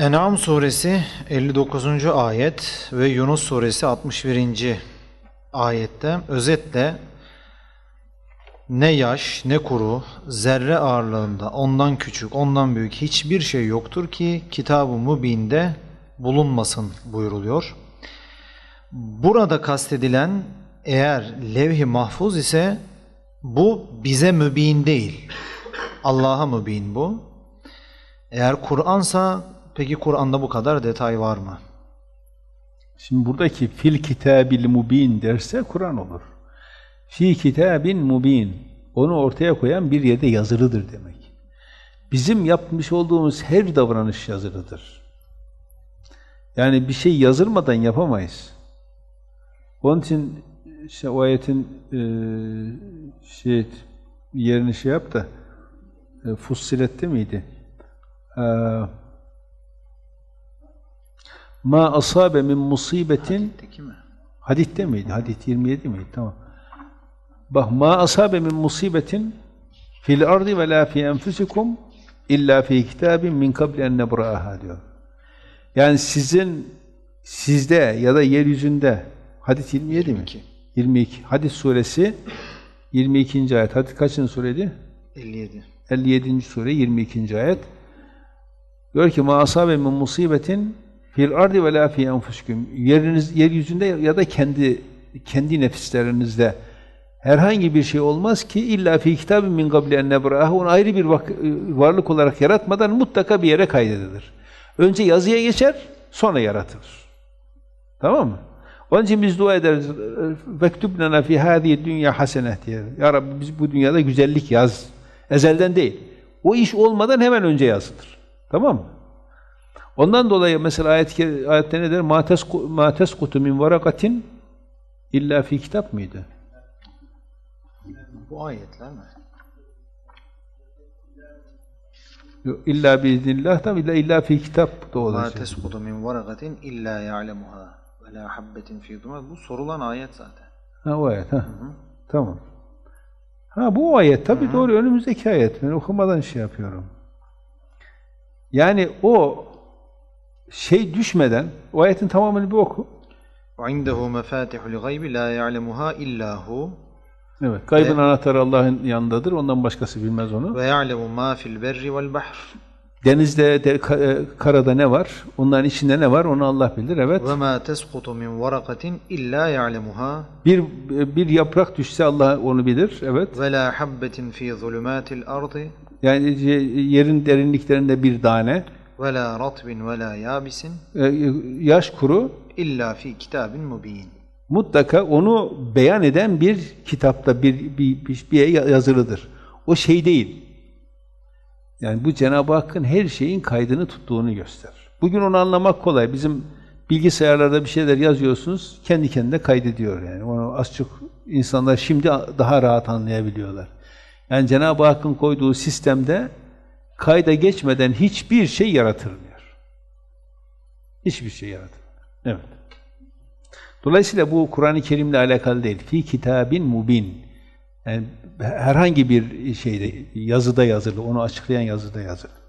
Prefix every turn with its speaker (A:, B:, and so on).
A: En'am suresi 59. ayet ve Yunus suresi 61. ayette özetle ne yaş ne kuru zerre ağırlığında ondan küçük ondan büyük hiçbir şey yoktur ki kitab-ı mübinde bulunmasın buyuruluyor. Burada kastedilen eğer levh-i mahfuz ise bu bize mübin değil. Allah'a mübin bu. Eğer Kur'ansa peki Kur'an'da bu kadar detay var mı?
B: Şimdi buradaki fil kitabil mubin derse Kur'an olur. Fi kitabin mubin onu ortaya koyan bir yerde yazılıdır demek. Bizim yapmış olduğumuz her davranış yazılıdır. Yani bir şey yazılmadan yapamayız. Onun için işte o ayetin e, şey yerini şey yap da e, Fussilet'te miydi? E, Ma asabe min musibetin? Hadid'de miydi? Hadid 27 miydi? Tamam. Bak ma asabe min musibetin fil ardi ve la fi enfusikum illa fi kitabin min kabli en nebra'aha diyor. Yani sizin sizde ya da yeryüzünde Hadid 27 mi?
A: 22.
B: 22. Hadid suresi 22. ayet. Hadid kaçıncı sureydi?
A: 57.
B: 57. sure 22. ayet. Diyor ki ma asabe min musibetin fil ardi ve la fi enfusikum. Yeriniz yeryüzünde ya da kendi kendi nefislerinizde herhangi bir şey olmaz ki illa fi kitabin min qabli en nebrahu ayrı bir varlık olarak yaratmadan mutlaka bir yere kaydedilir. Önce yazıya geçer, sonra yaratılır. Tamam mı? Onun için biz dua ederiz. Vektub lana fi hadihi dünya hasene diye. Ya Rabbi biz bu dünyada güzellik yaz. Ezelden değil. O iş olmadan hemen önce yazılır. Tamam mı? Ondan dolayı mesela ayet ayette ne der? Ma teskutu min varakatin illa fi kitap mıydı?
A: Bu ayetler mi?
B: Yok, illa biiznillah tam illa illa fi kitap da olacak.
A: teskutu min varakatin illa ya'lemuha ve la habbetin fi dumer. Bu sorulan ayet zaten.
B: Ha o ayet ha. Tamam. Ha bu ayet tabi doğru önümüzdeki ayet. Ben okumadan şey yapıyorum. Yani o şey düşmeden o ayetin tamamını bir oku.
A: وَعِنْدَهُ مَفَاتِحُ الْغَيْبِ لَا يَعْلَمُهَا إِلَّا هُ
B: Evet. Gaybın anahtarı Allah'ın yanındadır. Ondan başkası bilmez onu.
A: وَيَعْلَمُ مَا فِي الْبَرِّ وَالْبَحْرِ
B: Denizde, de, ka- e, karada ne var? Onların içinde ne var? Onu Allah bilir. Evet.
A: وَمَا تَسْقُطُ مِنْ وَرَقَةٍ إِلَّا يَعْلَمُهَا
B: Bir bir yaprak düşse Allah onu bilir. Evet.
A: وَلَا حَبَّةٍ فِي ظُلُمَاتِ الْأَرْضِ
B: Yani yerin derinliklerinde bir tane
A: ve la ratbin ve la yabisin
B: e, e, yaş kuru
A: illa fi kitabin mubin
B: mutlaka onu beyan eden bir kitapta bir bir, bir, bir yazılıdır. O şey değil. Yani bu Cenab-ı Hakk'ın her şeyin kaydını tuttuğunu gösterir. Bugün onu anlamak kolay. Bizim bilgisayarlarda bir şeyler yazıyorsunuz, kendi kendine kaydediyor yani. Onu az çok insanlar şimdi daha rahat anlayabiliyorlar. Yani Cenab-ı Hakk'ın koyduğu sistemde kayda geçmeden hiçbir şey yaratılmıyor. Hiçbir şey yaratılmıyor. Evet. Dolayısıyla bu Kur'an-ı Kerim'le alakalı değil. Fi kitabin mubin. Yani herhangi bir şeyde yazıda yazılı, onu açıklayan yazıda yazılı.